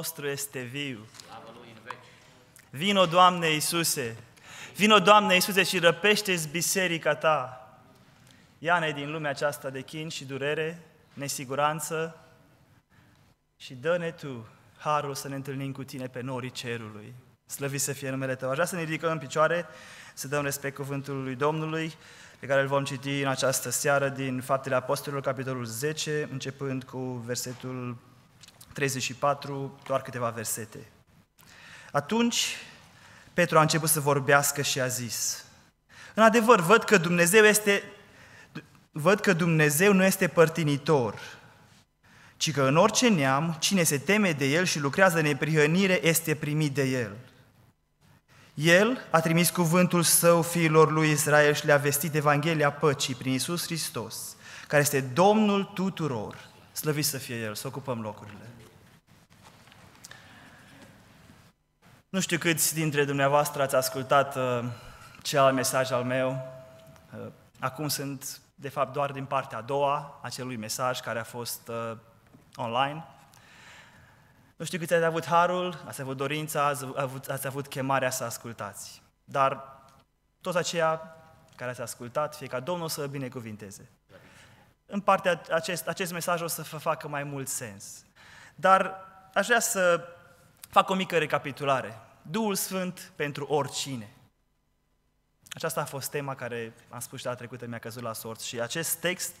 nostru este viu. Vino, Doamne Iisuse! Vino, Doamne Iisuse, și răpește-ți biserica Ta. Ia-ne din lumea aceasta de chin și durere, nesiguranță și dă-ne Tu harul să ne întâlnim cu Tine pe norii cerului. Slăvit să fie numele Tău. Aș vrea să ne ridicăm în picioare, să dăm respect cuvântului Domnului, pe care îl vom citi în această seară din Faptele Apostolilor, capitolul 10, începând cu versetul 34, doar câteva versete. Atunci Petru a început să vorbească și a zis, în adevăr, văd că Dumnezeu este văd că Dumnezeu nu este părtinitor, ci că în orice neam, cine se teme de El și lucrează neprihănire este primit de El. El a trimis cuvântul său fiilor lui Israel și le-a vestit Evanghelia păcii prin Isus Hristos, care este Domnul tuturor. Slăvit să fie El, să ocupăm locurile. Nu știu câți dintre dumneavoastră ați ascultat uh, celălalt mesaj al meu. Uh, acum sunt, de fapt, doar din partea a doua acelui mesaj care a fost uh, online. Nu știu câți ați avut harul, ați avut dorința, ați avut, ați avut chemarea să ascultați. Dar toți aceia care ați ascultat, fie ca Domnul să binecuvinteze. În partea acest, acest mesaj o să vă facă mai mult sens. Dar aș vrea să fac o mică recapitulare. Duhul Sfânt pentru oricine. Aceasta a fost tema care, am spus și data trecută, mi-a căzut la sorți și acest text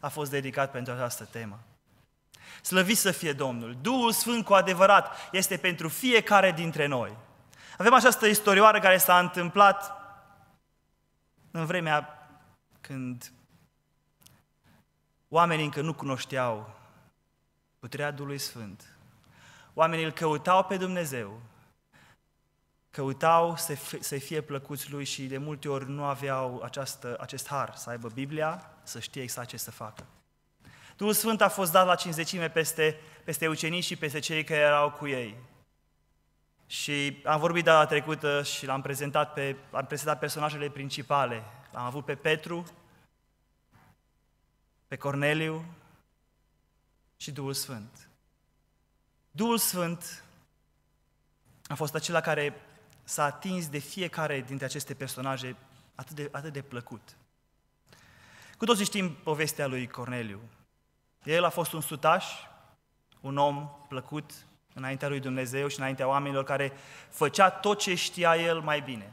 a fost dedicat pentru această temă. Slăvit să fie Domnul! Duhul Sfânt cu adevărat este pentru fiecare dintre noi. Avem această istorioară care s-a întâmplat în vremea când oamenii încă nu cunoșteau puterea Duhului Sfânt. Oamenii îl căutau pe Dumnezeu, căutau să, să fie plăcuți lui și de multe ori nu aveau această, acest har, să aibă Biblia, să știe exact ce să facă. Duhul Sfânt a fost dat la cinzecime peste, peste ucenici și peste cei care erau cu ei. Și am vorbit data trecută și l-am prezentat, pe, am prezentat personajele principale. L-am avut pe Petru, pe Corneliu și Duhul Sfânt. Duhul Sfânt a fost acela care s-a atins de fiecare dintre aceste personaje atât de, atât de plăcut. Cu toții știm povestea lui Corneliu. El a fost un sutaș, un om plăcut înaintea lui Dumnezeu și înaintea oamenilor care făcea tot ce știa el mai bine.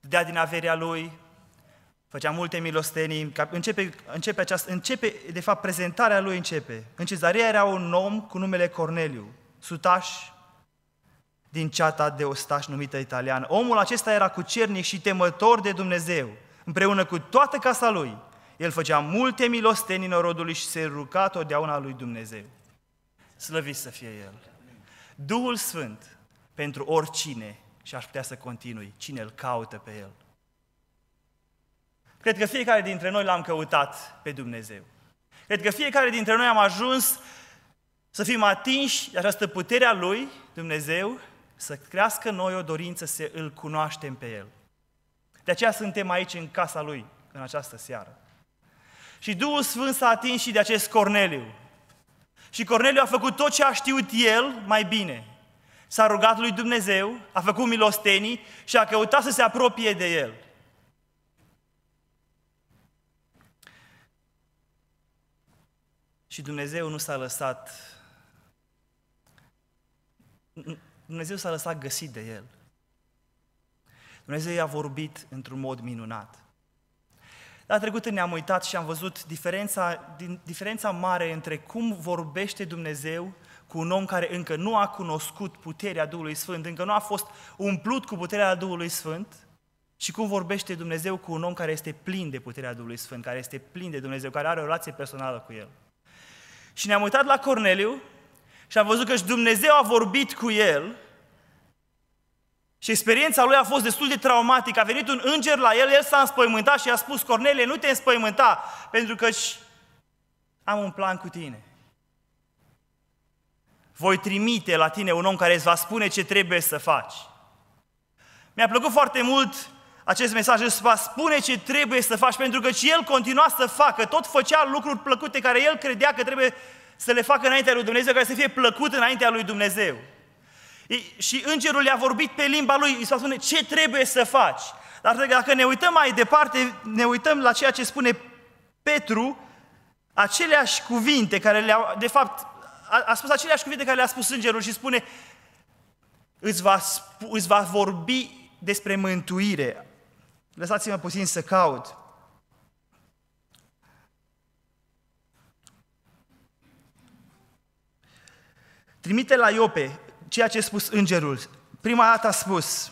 Dea din averea lui, făcea multe milostenii, începe, începe, această, începe, de fapt, prezentarea lui începe. În cezarea era un om cu numele Corneliu, sutaș din ceata de ostaș numită italian. Omul acesta era cucernic și temător de Dumnezeu, împreună cu toată casa lui. El făcea multe milosteni în rodului și se ruga totdeauna lui Dumnezeu. Slăvit să fie El. Duhul Sfânt pentru oricine și aș putea să continui, cine îl caută pe El. Cred că fiecare dintre noi l-am căutat pe Dumnezeu. Cred că fiecare dintre noi am ajuns să fim atinși de această putere a Lui, Dumnezeu, să crească noi o dorință să îl cunoaștem pe El. De aceea suntem aici în casa Lui, în această seară. Și Duhul Sfânt s-a atins și de acest Corneliu. Și Corneliu a făcut tot ce a știut el mai bine. S-a rugat lui Dumnezeu, a făcut milostenii și a căutat să se apropie de el. Și Dumnezeu nu s-a lăsat Dumnezeu s-a lăsat găsit de el. Dumnezeu i-a vorbit într-un mod minunat. La trecută ne-am uitat și am văzut diferența, din, diferența mare între cum vorbește Dumnezeu cu un om care încă nu a cunoscut puterea Duhului Sfânt, încă nu a fost umplut cu puterea Duhului Sfânt, și cum vorbește Dumnezeu cu un om care este plin de puterea Duhului Sfânt, care este plin de Dumnezeu, care are o relație personală cu El. Și ne-am uitat la Corneliu și am văzut că și Dumnezeu a vorbit cu el și experiența lui a fost destul de traumatică. A venit un înger la el, el s-a înspăimântat și a spus, Cornelie, nu te înspăimânta, pentru că am un plan cu tine. Voi trimite la tine un om care îți va spune ce trebuie să faci. Mi-a plăcut foarte mult acest mesaj, îți va spune ce trebuie să faci, pentru că și el continua să facă, tot făcea lucruri plăcute care el credea că trebuie să le facă înaintea lui Dumnezeu, care să fie plăcut înaintea lui Dumnezeu. Și îngerul i-a vorbit pe limba lui, îi spune ce trebuie să faci. Dar dacă ne uităm mai departe, ne uităm la ceea ce spune Petru, aceleași cuvinte care le-au, de fapt, a, a spus aceleași cuvinte care le-a spus îngerul și spune, îți va, îți va vorbi despre mântuire. Lăsați-mă puțin să caut. Trimite la Iope ceea ce a spus îngerul. Prima dată a spus,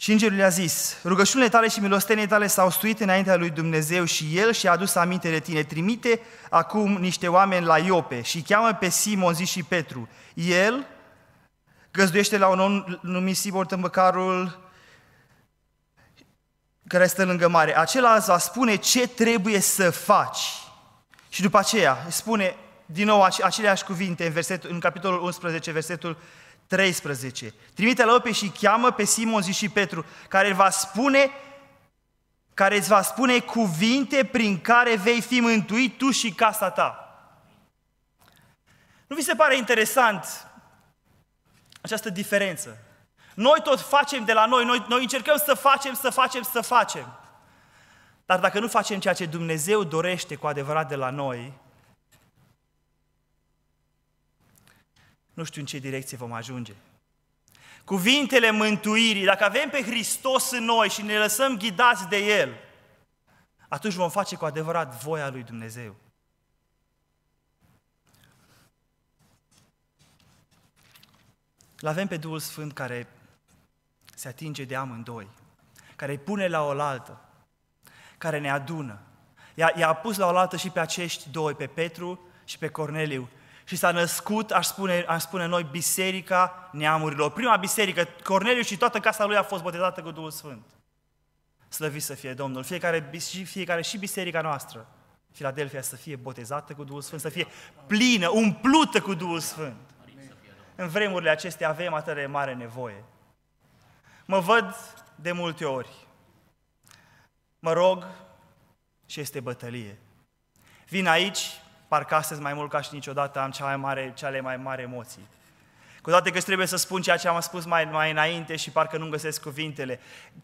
Și îngerul le-a zis, rugăciunile tale și milostenii tale s-au stuit înaintea lui Dumnezeu și El și-a adus aminte de tine. Trimite acum niște oameni la Iope și cheamă pe Simon, zi și Petru. El găzduiește la un om numit Simon Tămbăcarul, care stă lângă mare. Acela îți va spune ce trebuie să faci. Și după aceea spune din nou aceleași cuvinte în, versetul, în capitolul 11, versetul 13. Trimite la Ope și cheamă pe Simon zi și Petru, care îți va spune care îți va spune cuvinte prin care vei fi mântuit tu și casa ta. Nu vi se pare interesant această diferență? Noi tot facem de la noi, noi, noi încercăm să facem, să facem, să facem. Dar dacă nu facem ceea ce Dumnezeu dorește cu adevărat de la noi, nu știu în ce direcție vom ajunge. Cuvintele mântuirii, dacă avem pe Hristos în noi și ne lăsăm ghidați de El, atunci vom face cu adevărat voia lui Dumnezeu. L avem pe Duhul Sfânt care se atinge de amândoi, care îi pune la oaltă, care ne adună. I-a, i-a pus la oaltă și pe acești doi, pe Petru și pe Corneliu, și s-a născut, aș spune, aș spune noi, Biserica Neamurilor. Prima biserică, Corneliu și toată casa lui a fost botezată cu Duhul Sfânt. Slăvit să fie Domnul. Fiecare, fiecare și biserica noastră, Filadelfia, să fie botezată cu Duhul Sfânt, să fie plină, umplută cu Duhul Sfânt. În vremurile acestea avem atât de mare nevoie. Mă văd de multe ori. Mă rog și este bătălie. Vin aici, parcă astăzi mai mult ca și niciodată am cea mai mare, cele mai mari emoții. Cu toate că trebuie să spun ceea ce am spus mai, mai înainte și parcă nu găsesc cuvintele.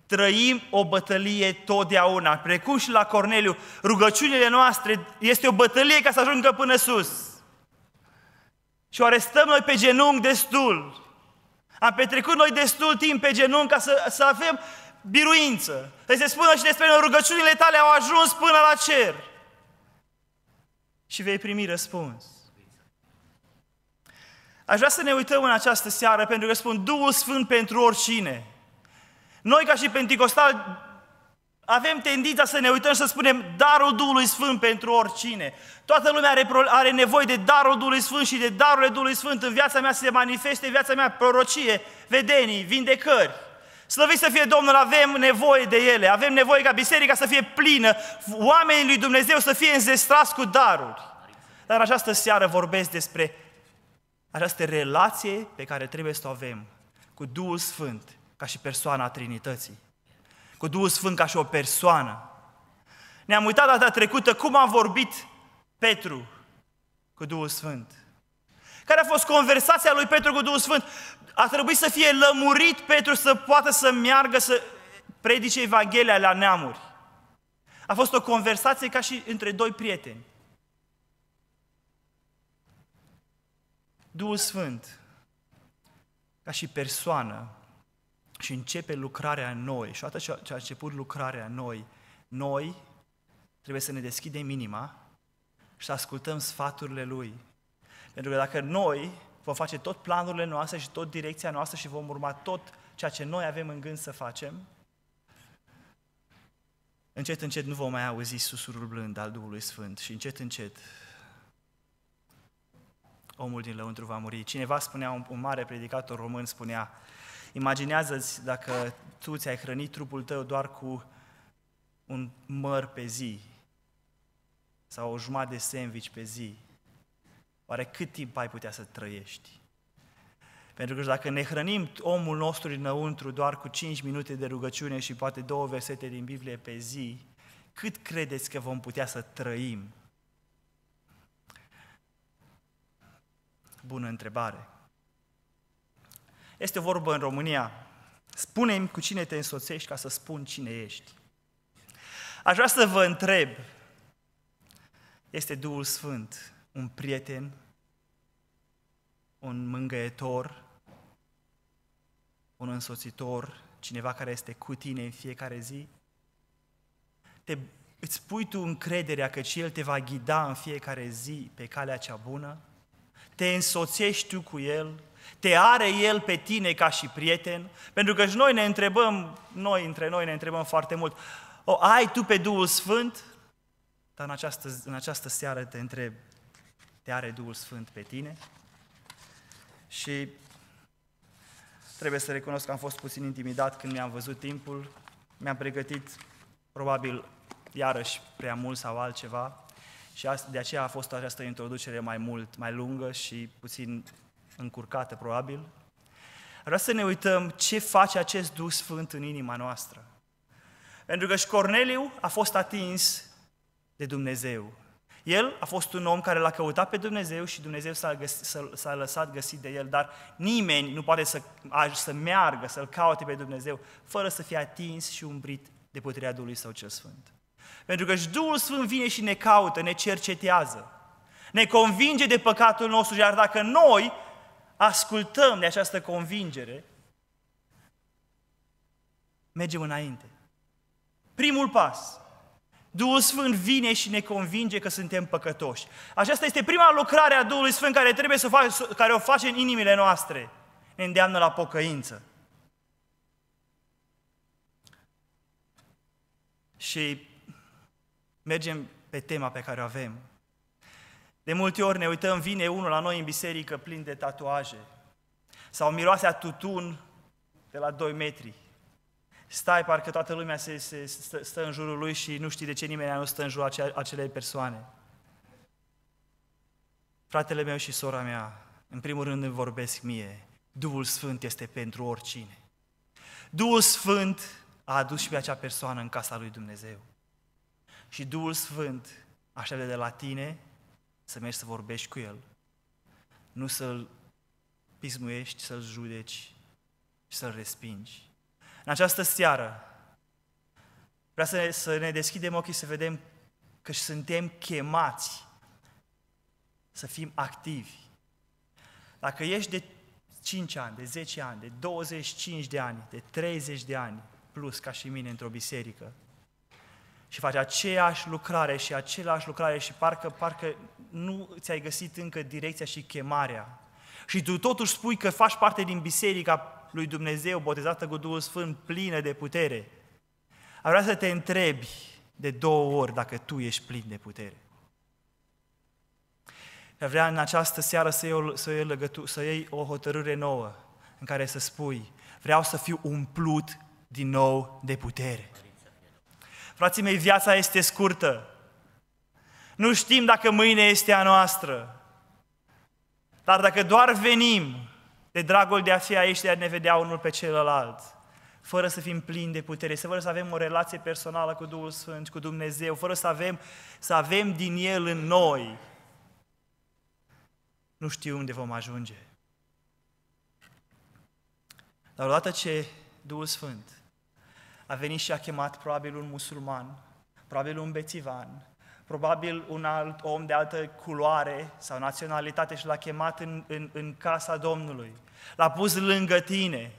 Trăim o bătălie totdeauna, precum și la Corneliu. Rugăciunile noastre este o bătălie ca să ajungă până sus. Și oare stăm noi pe genunchi destul? Am petrecut noi destul timp pe genunchi ca să, să avem biruință. Să se spună și despre noi, rugăciunile tale au ajuns până la cer și vei primi răspuns. Aș vrea să ne uităm în această seară pentru că spun Duhul Sfânt pentru oricine. Noi ca și Pentecostal avem tendința să ne uităm și să spunem darul Duhului Sfânt pentru oricine. Toată lumea are, are nevoie de darul Duhului Sfânt și de darurile Duhului Sfânt în viața mea să se manifeste, în viața mea prorocie, vedenii, vindecări. Slăvit să fie Domnul, avem nevoie de ele, avem nevoie ca biserica să fie plină, oamenii lui Dumnezeu să fie înzestrați cu daruri. Dar această seară vorbesc despre această relație pe care trebuie să o avem cu Duhul Sfânt, ca și persoana Trinității. Cu Duhul Sfânt ca și o persoană. Ne-am uitat data trecută cum a vorbit Petru cu Duhul Sfânt. Care a fost conversația lui Petru cu Duhul Sfânt? A trebuit să fie lămurit Petru să poată să meargă să predice Evanghelia la neamuri. A fost o conversație ca și între doi prieteni. Duhul Sfânt, ca și persoană, și începe lucrarea în noi, și odată ce a început lucrarea în noi, noi trebuie să ne deschidem inima și să ascultăm sfaturile Lui. Pentru că dacă noi vom face tot planurile noastre și tot direcția noastră și vom urma tot ceea ce noi avem în gând să facem, încet, încet nu vom mai auzi susurul blând al Duhului Sfânt și încet, încet omul din lăuntru va muri. Cineva spunea, un, un mare predicator român spunea, imaginează-ți dacă tu ți-ai hrănit trupul tău doar cu un măr pe zi sau o jumătate de sandwich pe zi, oare cât timp ai putea să trăiești? Pentru că dacă ne hrănim omul nostru dinăuntru doar cu 5 minute de rugăciune și poate două versete din Biblie pe zi, cât credeți că vom putea să trăim? Bună întrebare. Este o vorbă în România. Spune-mi cu cine te însoțești ca să spun cine ești. Aș vrea să vă întreb, este Duhul Sfânt un prieten, un mângăietor, un însoțitor, cineva care este cu tine în fiecare zi? Te, îți pui tu încrederea că El te va ghida în fiecare zi pe calea cea bună? Te însoțești tu cu El? Te are El pe tine ca și prieten? Pentru că și noi ne întrebăm, noi între noi ne întrebăm foarte mult, o ai tu pe Duhul Sfânt? Dar în această, în această seară te întreb, te are Duhul Sfânt pe tine? Și trebuie să recunosc că am fost puțin intimidat când mi-am văzut timpul, mi-am pregătit probabil iarăși prea mult sau altceva și de aceea a fost această introducere mai mult, mai lungă și puțin încurcată probabil. Vreau să ne uităm ce face acest Duh Sfânt în inima noastră. Pentru că și Corneliu a fost atins de Dumnezeu. El a fost un om care l-a căutat pe Dumnezeu și Dumnezeu s-a, găsit, s-a, s-a lăsat găsit de el, dar nimeni nu poate să, să meargă, să-L caute pe Dumnezeu, fără să fie atins și umbrit de puterea Duhului Său cel Sfânt. Pentru că și Duhul Sfânt vine și ne caută, ne cercetează, ne convinge de păcatul nostru, iar dacă noi ascultăm de această convingere, mergem înainte. Primul pas. Duhul Sfânt vine și ne convinge că suntem păcătoși. Aceasta este prima lucrare a Duhului Sfânt care trebuie să fac, care o face în inimile noastre. Ne îndeamnă la pocăință. Și mergem pe tema pe care o avem. De multe ori ne uităm, vine unul la noi în biserică plin de tatuaje sau miroase a tutun de la 2 metri stai, parcă toată lumea se, se stă, stă în jurul lui și nu știi de ce nimeni nu stă în jurul acele, acelei persoane. Fratele meu și sora mea, în primul rând îmi vorbesc mie, Duhul Sfânt este pentru oricine. Duhul Sfânt a adus și pe acea persoană în casa lui Dumnezeu. Și Duhul Sfânt așteaptă de la tine să mergi să vorbești cu El. Nu să-L pismuiești, să-L judeci și să-L respingi. În această seară vreau să ne, să ne deschidem ochii să vedem că suntem chemați să fim activi. Dacă ești de 5 ani, de 10 ani, de 25 de ani, de 30 de ani, plus ca și mine într-o biserică, și faci aceeași lucrare și același lucrare și parcă, parcă nu ți-ai găsit încă direcția și chemarea. Și tu totuși spui că faci parte din biserica lui Dumnezeu, botezată cu Duhul Sfânt, plină de putere. Ar vrea să te întrebi de două ori dacă tu ești plin de putere. Ar vrea în această seară să iei, să, iei legătu- să iei o hotărâre nouă în care să spui, vreau să fiu umplut din nou de putere. Frații mei, viața este scurtă. Nu știm dacă mâine este a noastră. Dar dacă doar venim de dragul de a fi aici, de a ne vedea unul pe celălalt, fără să fim plini de putere, fără să avem o relație personală cu Duhul Sfânt, cu Dumnezeu, fără să avem, să avem din El în noi, nu știu unde vom ajunge. Dar odată ce Duhul Sfânt a venit și a chemat probabil un musulman, probabil un bețivan, probabil un alt om de altă culoare sau naționalitate și l-a chemat în, în, în casa Domnului. L-a pus lângă tine.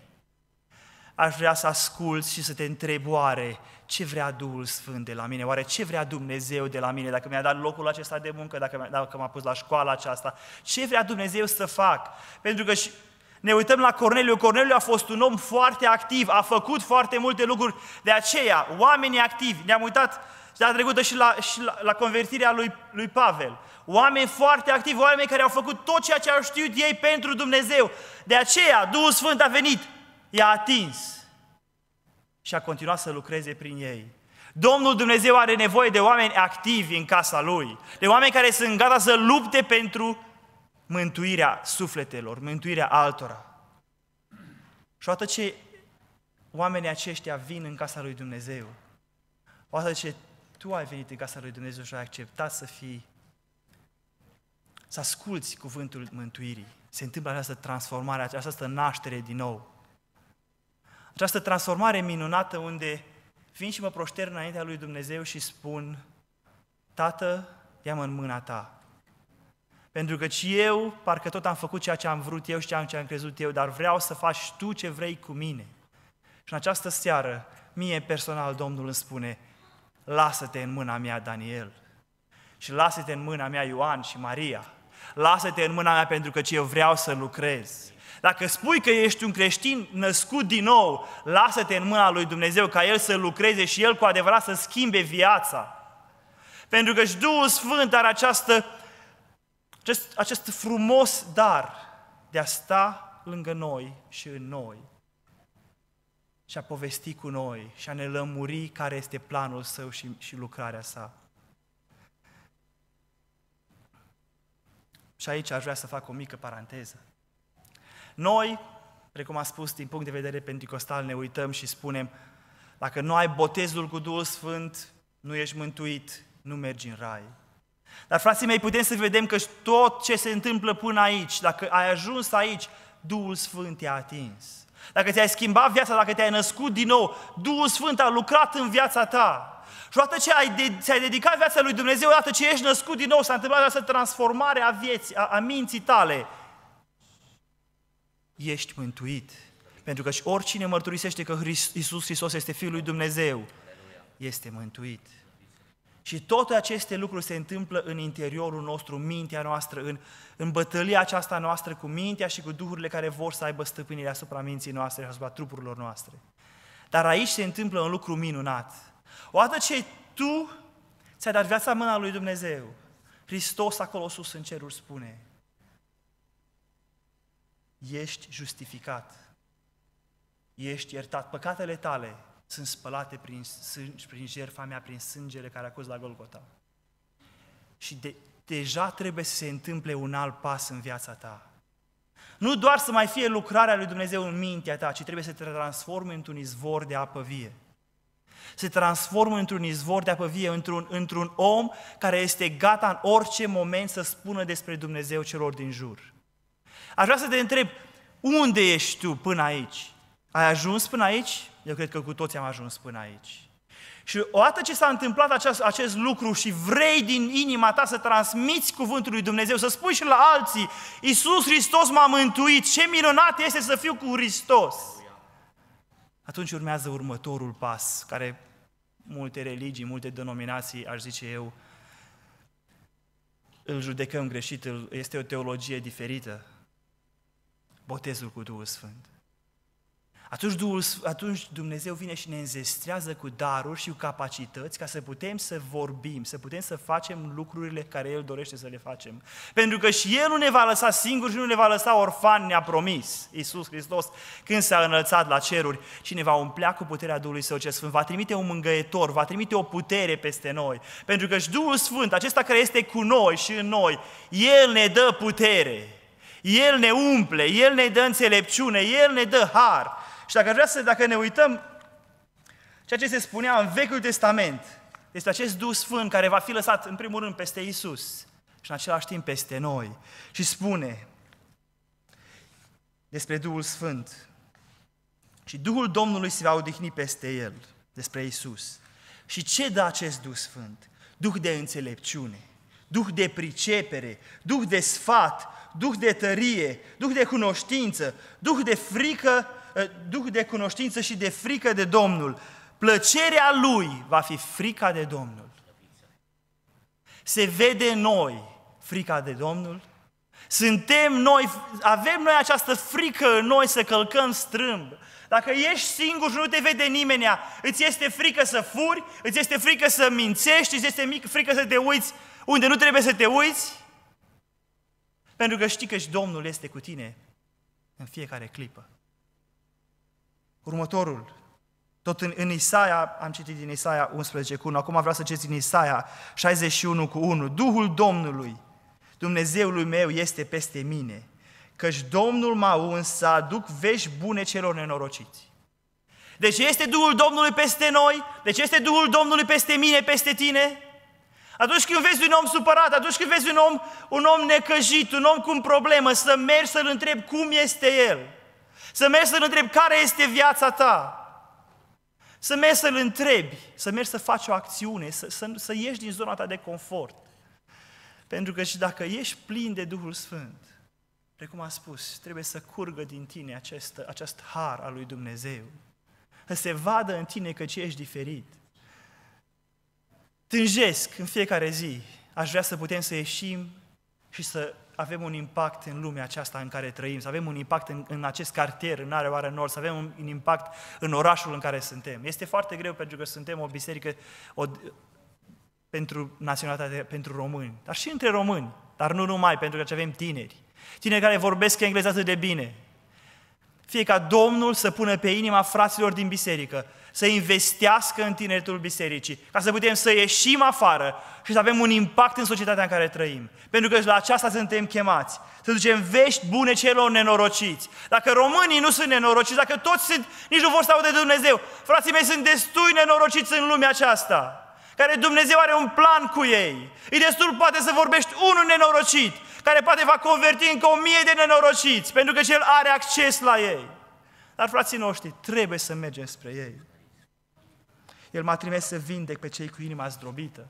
Aș vrea să asculți și să te întrebi oare ce vrea Duhul Sfânt de la mine, oare ce vrea Dumnezeu de la mine, dacă mi-a dat locul acesta de muncă, dacă, dacă m-a pus la școala aceasta, ce vrea Dumnezeu să fac? Pentru că și ne uităm la Corneliu, Corneliu a fost un om foarte activ, a făcut foarte multe lucruri, de aceea, oamenii activi, ne-am uitat data trecută și la, și la, la convertirea lui, lui Pavel. Oameni foarte activi, oameni care au făcut tot ceea ce au știut ei pentru Dumnezeu. De aceea, Duhul Sfânt a venit, i-a atins și a continuat să lucreze prin ei. Domnul Dumnezeu are nevoie de oameni activi în casa Lui, de oameni care sunt gata să lupte pentru mântuirea sufletelor, mântuirea altora. Și odată ce oamenii aceștia vin în casa lui Dumnezeu, odată ce tu ai venit în casa lui Dumnezeu și ai acceptat să fii, să asculți cuvântul mântuirii, se întâmplă această transformare, această naștere din nou. Această transformare minunată unde vin și mă proștern înaintea lui Dumnezeu și spun, Tată, ia-mă în mâna ta. Pentru că și eu, parcă tot am făcut ceea ce am vrut eu și ceea ce am crezut eu, dar vreau să faci tu ce vrei cu mine. Și în această seară, mie personal, Domnul îmi spune, lasă-te în mâna mea, Daniel. Și lasă-te în mâna mea, Ioan și Maria. Lasă-te în mâna mea pentru că eu vreau să lucrez. Dacă spui că ești un creștin născut din nou, lasă-te în mâna lui Dumnezeu ca El să lucreze și El cu adevărat să schimbe viața. Pentru că și Duhul Sfânt are această, acest, acest frumos dar de a sta lângă noi și în noi și a povesti cu noi și a ne lămuri care este planul său și, și lucrarea sa. Și aici aș vrea să fac o mică paranteză. Noi, precum am spus, din punct de vedere pentecostal, ne uităm și spunem, dacă nu ai botezul cu Duhul Sfânt, nu ești mântuit, nu mergi în rai. Dar, frații mei, putem să vedem că tot ce se întâmplă până aici, dacă ai ajuns aici, Duhul Sfânt te-a atins. Dacă ți-ai schimbat viața, dacă te-ai născut din nou, Duhul Sfânt a lucrat în viața ta. Și odată ce ai de, ți-ai dedicat viața lui Dumnezeu, odată ce ești născut din nou, s-a întâmplat această transformare a vieții, a, a minții tale. Ești mântuit. Pentru că și oricine mărturisește că Iisus Hristos este Fiul lui Dumnezeu, este mântuit. Și toate aceste lucruri se întâmplă în interiorul nostru, mintea noastră, în, în bătălia aceasta noastră cu mintea și cu duhurile care vor să aibă stăpânire asupra minții noastre și asupra trupurilor noastre. Dar aici se întâmplă un lucru minunat. Odată ce tu ți-ai dat viața în mâna lui Dumnezeu, Hristos acolo sus în ceruri spune, ești justificat, ești iertat, păcatele tale sunt spălate prin, prin jertfa mea, prin sângele care a curs la Golgota. Și de, deja trebuie să se întâmple un alt pas în viața ta. Nu doar să mai fie lucrarea lui Dumnezeu în mintea ta, ci trebuie să te transforme într-un izvor de apă vie. Se transformă într-un izvor de apă vie, într-un, într-un om care este gata în orice moment să spună despre Dumnezeu celor din jur. Aș vrea să te întreb, unde ești tu până aici? Ai ajuns până aici? Eu cred că cu toți am ajuns până aici. Și odată ce s-a întâmplat acest, acest lucru și vrei din inima ta să transmiți cuvântul lui Dumnezeu, să spui și la alții, Iisus Hristos m-a mântuit, ce minunat este să fiu cu Hristos. Atunci urmează următorul pas, care multe religii, multe denominații, aș zice eu, îl judecăm greșit, este o teologie diferită. Botezul cu Duhul Sfânt. Atunci, Duhul, atunci Dumnezeu vine și ne înzestrează cu daruri și cu capacități ca să putem să vorbim, să putem să facem lucrurile care El dorește să le facem. Pentru că și El nu ne va lăsa singuri și nu ne va lăsa orfani, ne-a promis Iisus Hristos când s-a înălțat la ceruri și ne va umplea cu puterea Duhului Său ce Sfânt. Va trimite un mângăietor, va trimite o putere peste noi. Pentru că și Duhul Sfânt, acesta care este cu noi și în noi, El ne dă putere. El ne umple, El ne dă înțelepciune, El ne dă har. Și dacă vrea să, dacă ne uităm, ceea ce se spunea în Vechiul Testament, este acest Duh Sfânt care va fi lăsat în primul rând peste Isus și în același timp peste noi. Și spune despre Duhul Sfânt. Și Duhul Domnului se va odihni peste El, despre Isus. Și ce dă acest Duh Sfânt? Duh de înțelepciune, Duh de pricepere, Duh de sfat, Duh de tărie, Duh de cunoștință, Duh de frică Eh, duh de cunoștință și de frică de Domnul. Plăcerea Lui va fi frica de Domnul. Se vede în noi frica de Domnul? Suntem noi, avem noi această frică în noi să călcăm strâmb. Dacă ești singur și nu te vede nimeni, îți este frică să furi, îți este frică să mințești, îți este frică să te uiți unde nu trebuie să te uiți, pentru că știi că și Domnul este cu tine în fiecare clipă. Următorul, tot în, în Isaia, am citit din Isaia 11 cu 1, acum vreau să citesc din Isaia 61 cu 1. Duhul Domnului, Dumnezeului meu, este peste mine, căci Domnul m-a uns să aduc vești bune celor nenorociți. Deci este Duhul Domnului peste noi? Deci este Duhul Domnului peste mine, peste tine? Atunci când vezi un om supărat, atunci când vezi un om, un om necăjit, un om cu un problemă, să mergi să-l întrebi cum este el. Să mergi să-l întrebi care este viața ta. Să mergi să-l întrebi, să mergi să faci o acțiune, să, să, să ieși din zona ta de confort. Pentru că și dacă ești plin de Duhul Sfânt, precum a spus, trebuie să curgă din tine acest, acest har al lui Dumnezeu. Să se vadă în tine că ce ești diferit. Tânjesc în fiecare zi. Aș vrea să putem să ieșim și să avem un impact în lumea aceasta în care trăim, să avem un impact în, în acest cartier, în Areoară Nord, să avem un, un impact în orașul în care suntem. Este foarte greu pentru că suntem o biserică o, pentru naționalitate, pentru români, dar și între români, dar nu numai, pentru că avem tineri. Tineri care vorbesc engleză atât de bine. Fie ca Domnul să pună pe inima fraților din biserică să investească în tineretul bisericii, ca să putem să ieșim afară și să avem un impact în societatea în care trăim. Pentru că la aceasta suntem chemați, să ducem vești bune celor nenorociți. Dacă românii nu sunt nenorociți, dacă toți sunt, nici nu vor să audă de Dumnezeu, frații mei sunt destui nenorociți în lumea aceasta care Dumnezeu are un plan cu ei. E destul poate să vorbești unul nenorocit, care poate va converti încă o mie de nenorociți, pentru că cel are acces la ei. Dar frații noștri, trebuie să mergem spre ei. El m-a trimis să vindec pe cei cu inima zdrobită.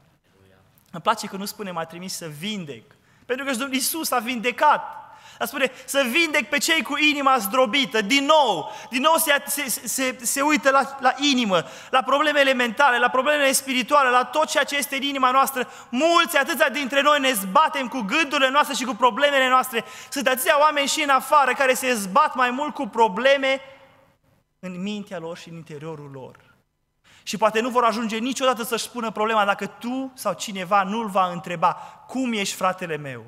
Îmi place că nu spune m-a trimis să vindec, pentru că Iisus a vindecat. Dar spune să vindec pe cei cu inima zdrobită, din nou, din nou se, se, se, se uită la, la inimă, la problemele mentale, la problemele spirituale, la tot ceea ce este în inima noastră. Mulți, atâția dintre noi ne zbatem cu gândurile noastre și cu problemele noastre. Sunt atâția oameni și în afară care se zbat mai mult cu probleme în mintea lor și în interiorul lor și poate nu vor ajunge niciodată să-și spună problema dacă tu sau cineva nu-l va întreba cum ești fratele meu,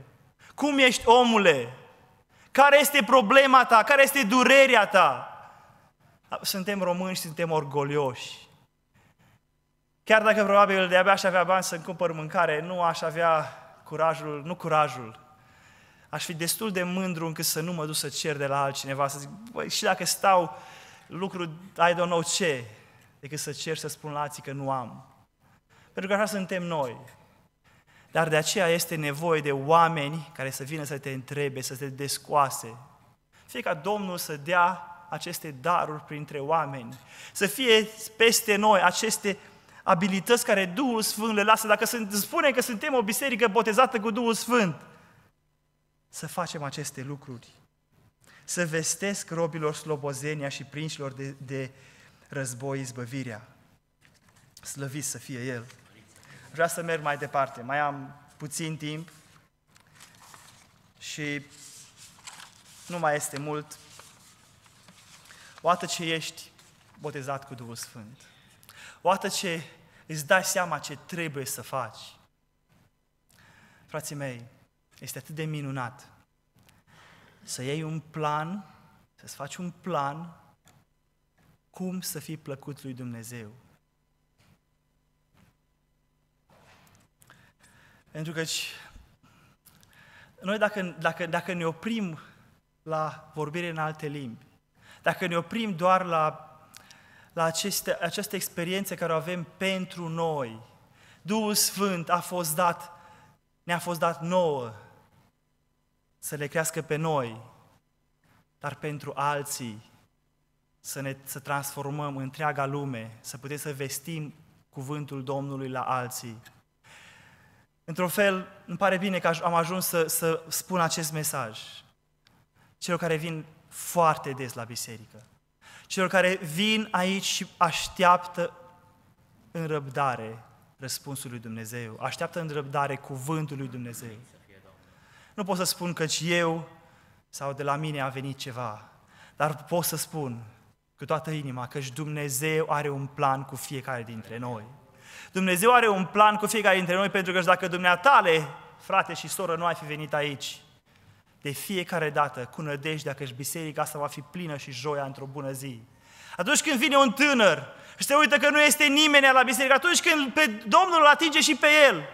cum ești omule, care este problema ta, care este durerea ta. Suntem români și suntem orgolioși. Chiar dacă probabil de-abia aș avea bani să-mi cumpăr mâncare, nu aș avea curajul, nu curajul, aș fi destul de mândru încât să nu mă duc să cer de la altcineva, să zic, băi, și dacă stau lucruri, I don't know ce, decât să cer să spun la alții că nu am. Pentru că așa suntem noi. Dar de aceea este nevoie de oameni care să vină să te întrebe, să te descoase. Fie ca Domnul să dea aceste daruri printre oameni, să fie peste noi aceste abilități care Duhul Sfânt le lasă. Dacă spune că suntem o biserică botezată cu Duhul Sfânt, să facem aceste lucruri. Să vestesc robilor slobozenia și prinșilor de, de război izbăvirea. Slăvit să fie El. Vreau să merg mai departe. Mai am puțin timp și nu mai este mult. Oată ce ești botezat cu Duhul Sfânt, oată ce îți dai seama ce trebuie să faci. Frații mei, este atât de minunat să iei un plan, să-ți faci un plan cum să fii plăcut lui Dumnezeu. Pentru că noi dacă, dacă, dacă ne oprim la vorbire în alte limbi, dacă ne oprim doar la, la aceste, aceste experiențe care o avem pentru noi, Duhul Sfânt a fost dat, ne-a fost dat nouă să le crească pe noi, dar pentru alții să, ne, să transformăm întreaga lume, să putem să vestim cuvântul Domnului la alții. Într-un fel, îmi pare bine că am ajuns să, să spun acest mesaj celor care vin foarte des la biserică, celor care vin aici și așteaptă în răbdare răspunsul lui Dumnezeu, așteaptă în răbdare cuvântul lui Dumnezeu. Nu pot să spun că eu sau de la mine a venit ceva, dar pot să spun cu toată inima, căci Dumnezeu are un plan cu fiecare dintre noi. Dumnezeu are un plan cu fiecare dintre noi, pentru că dacă dumneatale, frate și soră, nu ai fi venit aici, de fiecare dată, cu nădejdea că biserica asta va fi plină și joia într-o bună zi. Atunci când vine un tânăr și se uită că nu este nimeni la biserică, atunci când pe Domnul îl atinge și pe el,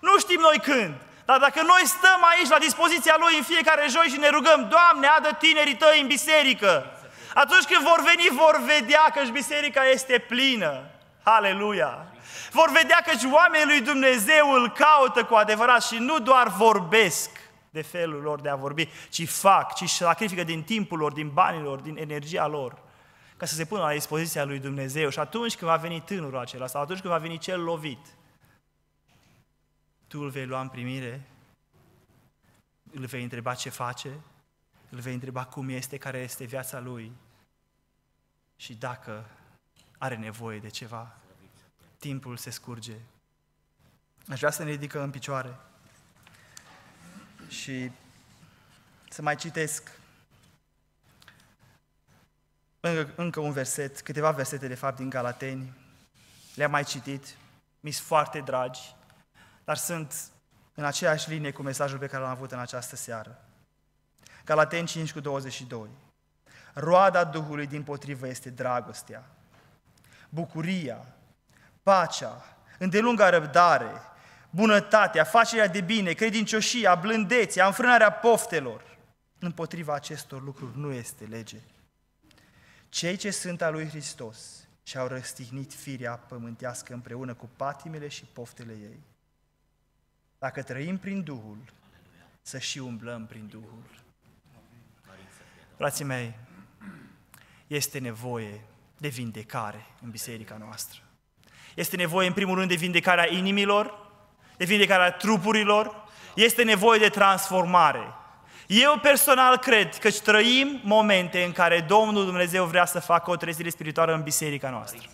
nu știm noi când, Dar dacă noi stăm aici la dispoziția Lui în fiecare joi și ne rugăm, Doamne, adă tinerii tăi în biserică, atunci când vor veni, vor vedea că biserica este plină. Aleluia! Vor vedea că oamenii lui Dumnezeu îl caută cu adevărat și nu doar vorbesc de felul lor de a vorbi, ci fac, ci sacrifică din timpul lor, din banii lor, din energia lor, ca să se pună la dispoziția lui Dumnezeu. Și atunci când va veni tânărul acela, sau atunci când va veni cel lovit, tu îl vei lua în primire, îl vei întreba ce face, îl vei întreba cum este, care este viața lui și dacă are nevoie de ceva. Timpul se scurge. Aș vrea să ne ridicăm în picioare și să mai citesc încă, încă un verset, câteva versete de fapt din Galateni. Le-am mai citit, mi sunt foarte dragi, dar sunt în aceeași linie cu mesajul pe care l-am avut în această seară. Galateni 5 cu 22. Roada Duhului din potrivă este dragostea, bucuria, pacea, îndelunga răbdare, bunătatea, facerea de bine, credincioșia, blândețea, înfrânarea poftelor. Împotriva acestor lucruri nu este lege. Cei ce sunt al lui Hristos și-au răstignit firea pământească împreună cu patimile și poftele ei. Dacă trăim prin Duhul, să și umblăm prin Duhul. Frații mei, este nevoie de vindecare în biserica noastră. Este nevoie, în primul rând, de vindecarea inimilor, de vindecarea trupurilor, este nevoie de transformare. Eu personal cred că trăim momente în care Domnul Dumnezeu vrea să facă o trezire spirituală în biserica noastră.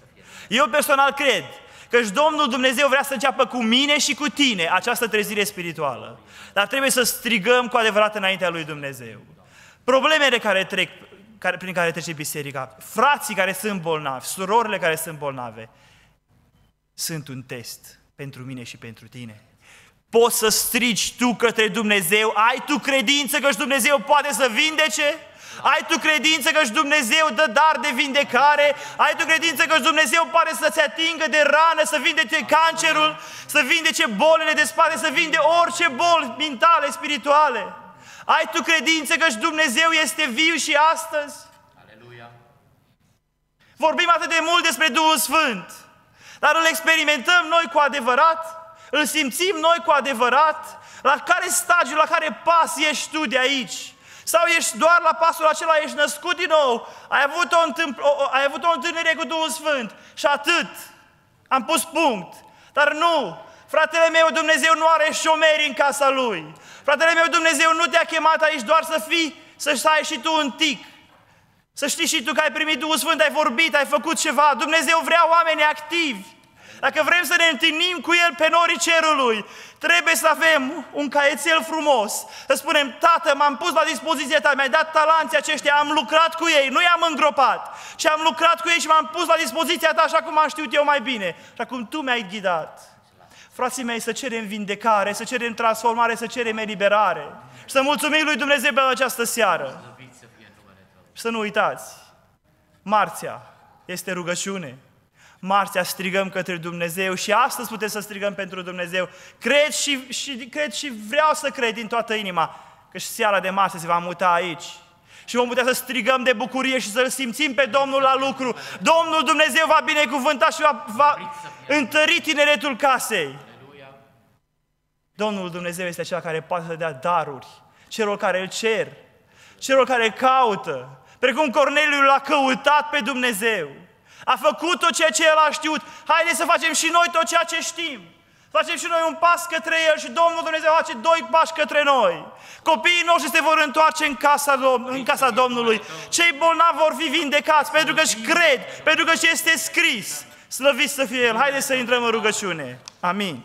Eu personal cred că Domnul Dumnezeu vrea să înceapă cu mine și cu tine această trezire spirituală. Dar trebuie să strigăm cu adevărat înaintea lui Dumnezeu. Problemele care trec, care, prin care trece biserica, frații care sunt bolnavi, surorile care sunt bolnave, sunt un test pentru mine și pentru tine. Poți să strigi tu către Dumnezeu, ai tu credință că Dumnezeu poate să vindece? Ai tu credință că Dumnezeu dă dar de vindecare? Ai tu credință că Dumnezeu poate să-ți atingă de rană, să vindece cancerul, să vindece bolile de spate, să vinde orice boli mentale, spirituale? Ai tu credință că Dumnezeu este viu și astăzi? Aleluia! Vorbim atât de mult despre Duhul Sfânt, dar îl experimentăm noi cu adevărat? Îl simțim noi cu adevărat? La care stagiu, la care pas ești tu de aici? Sau ești doar la pasul acela, ești născut din nou, ai avut o, întâmpl- o, ai avut o întâlnire cu Duhul Sfânt și atât. Am pus punct. Dar nu, fratele meu, Dumnezeu nu are șomeri în casa lui. Fratele meu, Dumnezeu nu te-a chemat aici doar să fii, să stai și tu un tic. Să știi și tu că ai primit Duhul Sfânt, ai vorbit, ai făcut ceva. Dumnezeu vrea oameni activi. Dacă vrem să ne întâlnim cu El pe norii cerului, trebuie să avem un caietel frumos, să spunem, Tată, m-am pus la dispoziția Ta, mi-ai dat talanții aceștia, am lucrat cu ei, nu i-am îngropat, ci am lucrat cu ei și m-am pus la dispoziția Ta așa cum am știut eu mai bine, așa cum Tu mi-ai ghidat. Frații mei, să cerem vindecare, să cerem transformare, să cerem eliberare. Și să mulțumim lui Dumnezeu pe această seară. Și să nu uitați, marțea este rugăciune. Marțea strigăm către Dumnezeu și astăzi putem să strigăm pentru Dumnezeu. Cred și, și, cred și vreau să cred din toată inima că și seara de marțea se va muta aici. Și vom putea să strigăm de bucurie și să-L simțim pe Domnul la lucru. Domnul Dumnezeu va binecuvânta și va, va întări tineretul casei. Domnul Dumnezeu este acela care poate să dea daruri celor care îl cer, celor care caută, precum Corneliu l-a căutat pe Dumnezeu. A făcut tot ceea ce El a știut. Haideți să facem și noi tot ceea ce știm. Facem și noi un pas către El și Domnul Dumnezeu face doi pași către noi. Copiii noștri se vor întoarce în casa, în casa Domnului. Cei bolnavi vor fi vindecați pentru că își cred, pentru că și este scris. Slăvit să fie El. Haideți să intrăm în rugăciune. Amin.